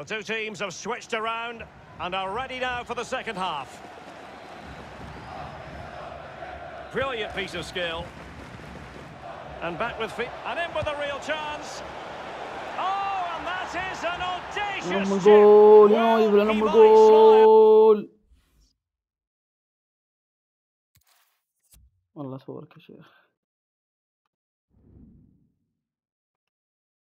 The two teams have switched around and are ready now for the second half. Brilliant piece of skill. And back with feet. And in with a real chance. Oh, and that is an audacious നമ്മൾ goal. No, Well, ഇവിടെ he നമ്മൾ والله صورك يا شيخ